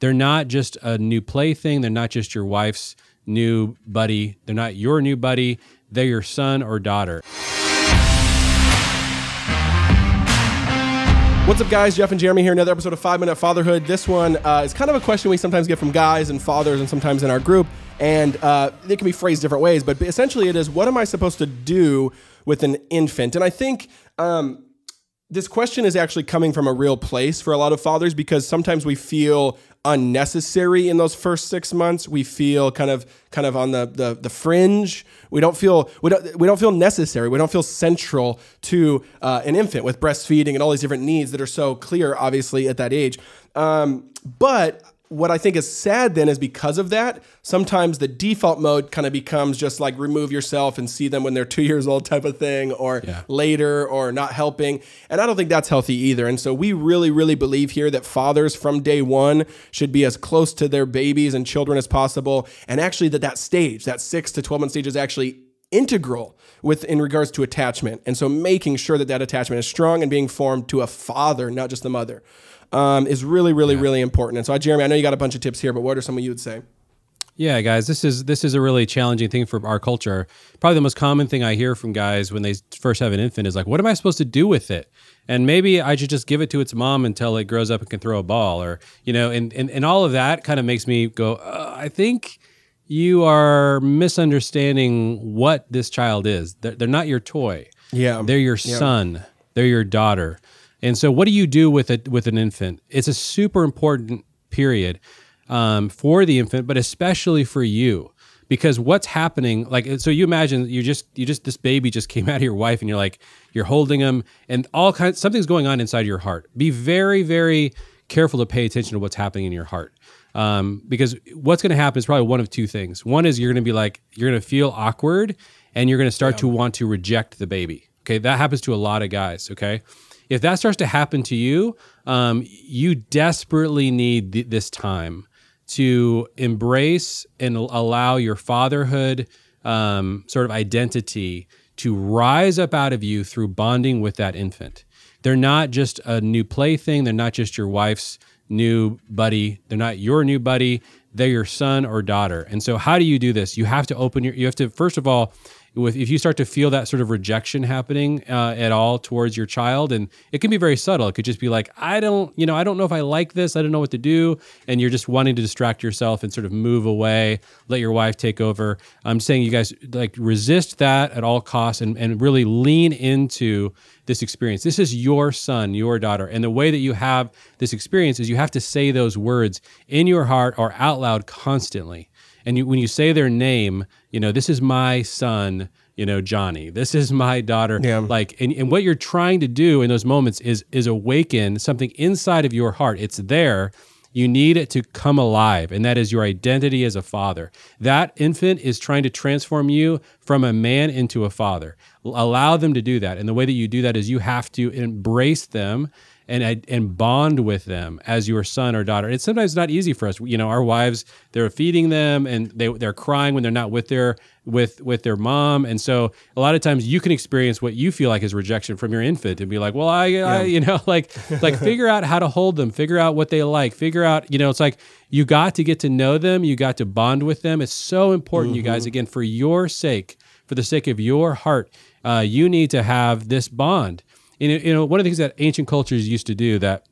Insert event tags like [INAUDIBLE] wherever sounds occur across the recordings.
They're not just a new plaything. They're not just your wife's new buddy. They're not your new buddy. They're your son or daughter. What's up, guys? Jeff and Jeremy here. Another episode of Five Minute Fatherhood. This one uh, is kind of a question we sometimes get from guys and fathers, and sometimes in our group. And uh, it can be phrased different ways, but essentially, it is what am I supposed to do with an infant? And I think um, this question is actually coming from a real place for a lot of fathers because sometimes we feel unnecessary in those first six months. We feel kind of kind of on the the, the fringe. We don't feel we don't we don't feel necessary. We don't feel central to uh, an infant with breastfeeding and all these different needs that are so clear, obviously at that age. Um, but what I think is sad then is because of that, sometimes the default mode kind of becomes just like remove yourself and see them when they're [LAUGHS] two years old type of thing, or yeah. later, or not helping. And I don't think that's healthy either. And so we really, really believe here that fathers from day one should be as close to their babies and children as possible. And actually, that that stage, that six to 12 month stage, is actually integral with in regards to attachment and so making sure that that attachment is strong and being formed to a father not just the mother um, is really, really, yeah. really important. And so, Jeremy, I know you got a bunch of tips here, but what are some of you would say? Yeah, guys, this is this is a really challenging thing for our culture. Probably the most common thing I hear from guys when they first have an infant is like, "What am I supposed to do with it?" And maybe I should just give it to its mom until it grows up and can throw a ball, or you know, and and, and all of that kind of makes me go, uh, I think you are misunderstanding what this child is. They're, they're not your toy. Yeah, they're your yeah. son. They're your daughter. And so, what do you do with it with an infant? It's a super important period um, for the infant, but especially for you, because what's happening? Like, so you imagine you just you just this baby just [LAUGHS] came out of your wife, and you're like you're holding him, and all kinds something's going on inside your heart. Be very very careful to pay attention to what's happening in your heart. Um, because what's going to happen is probably one of two things. One is you're going to be like, you're going to feel awkward and you're going to start yeah. to want to reject the baby. Okay. That happens to a lot of guys. Okay. If that starts to happen to you, um, you desperately need th- this time to embrace and allow your fatherhood um, sort of identity to rise up out of you through bonding with that infant. They're not just a new plaything. They're not just your wife's new buddy. They're not your new buddy. They're your son or daughter. And so, how do you do this? You have to open your. You have to first of all with if you start to feel that sort of rejection happening uh, at all towards your child and it can be very subtle. It could just be like i don't you know i don't know if i like this i don't know what to do and you're just wanting to distract yourself and sort of move away let your wife take over. I'm saying you guys like resist that at all costs and, and really lean into this experience. This is your son your daughter and the way that you have this experience is you have to say those words in your heart or out loud constantly and you, when you say their name, you know, this is my son, you know, Johnny. This is my daughter. Yeah. Like, and, and what you're trying to do in those moments is is awaken something inside of your heart. It's there. You need it to come alive, and that is your identity as a father. That infant is trying to transform you from a man into a father. Allow them to do that. And the way that you do that is you have to embrace them and and bond with them as your son or daughter. It's sometimes not easy for us. You know, our wives they're feeding them and they they're crying when they're not with their with with their mom, and so a lot of times you can experience what you feel like is rejection from your infant and be like, well, I, yeah. I you know, [LAUGHS] like like figure out how to hold them, figure out what they like, figure out you know, it's like you got to get to know them, you got to bond with them. It's so important, mm-hmm. you guys. Mm-hmm. Again, for your sake, for the sake of your heart, uh, you need to have this bond you know, one of the things that ancient cultures used to do that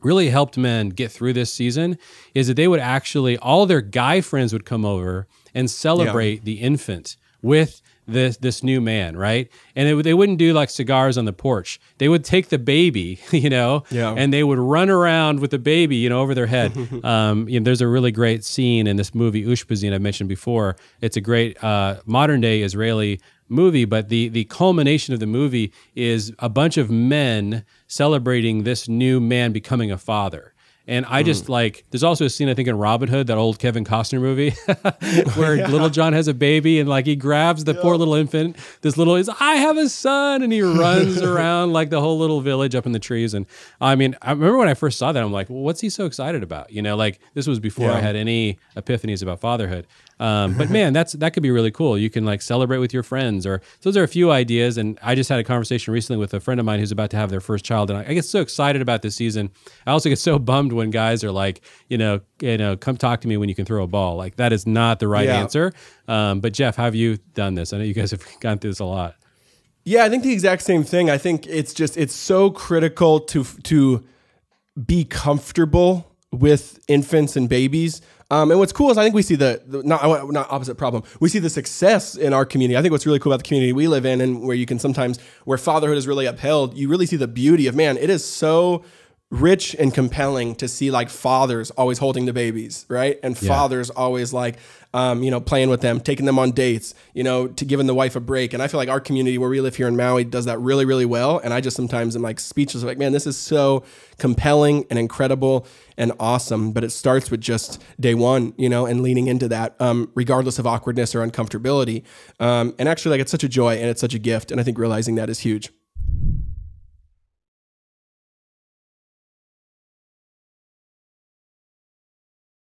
really helped men get through this season is that they would actually all their guy friends would come over and celebrate yeah. the infant with this this new man, right? And they, they wouldn't do like cigars on the porch. They would take the baby, [LAUGHS] you know, yeah. and they would run around with the baby, you know, over their head. [LAUGHS] um, you know, there's a really great scene in this movie Ushpizin I mentioned before. It's a great uh, modern day Israeli movie, but the the culmination of the movie is a bunch of men celebrating this new man becoming a father. And I just mm. like, there's also a scene I think in Robin Hood, that old Kevin Costner movie, [LAUGHS] where [LAUGHS] yeah. Little John has a baby and like he grabs the yeah. poor little infant. This little is, I have a son, and he runs [LAUGHS] around like the whole little village up in the trees. And I mean, I remember when I first saw that, I'm like, well, what's he so excited about? You know, like this was before yeah. I had any epiphanies about fatherhood. Um, but man, that's that could be really cool. You can like celebrate with your friends, or those are a few ideas. And I just had a conversation recently with a friend of mine who's about to have their first child, and I, I get so excited about this season. I also get so bummed when guys are like, you know, you know, come talk to me when you can throw a ball. Like that is not the right Yeah. answer. Um, but Jeff, how have you done this? I know you guys have [LAUGHS] gone through this a lot. Yeah, I think the exact same thing. I think it's just it's so critical to to be comfortable with infants and babies. Um, and what's cool is I think we see the, the not not opposite problem. We see the success in our community. I think what's really cool about the community we live in, and where you can sometimes where fatherhood is really upheld, you really see the beauty of man. It is so rich and compelling to see like fathers always holding the babies, right? And fathers always like, um, you know, playing with them, taking them on dates, you know, to giving the wife a break. And I feel like our community where we live here in Maui does that really, really well. And I just sometimes am like speechless, like, man, this is so compelling and incredible and awesome. But it starts with just day one, you know, and leaning into that, um, regardless of awkwardness or uncomfortability. Um, and actually, like, it's such a joy and it's such a gift. And I think realizing that is huge.